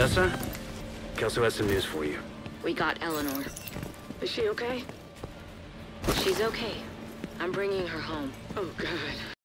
Odessa? Kelso has some news for you. We got Eleanor. Is she okay? She's okay. I'm bringing her home. Oh, God.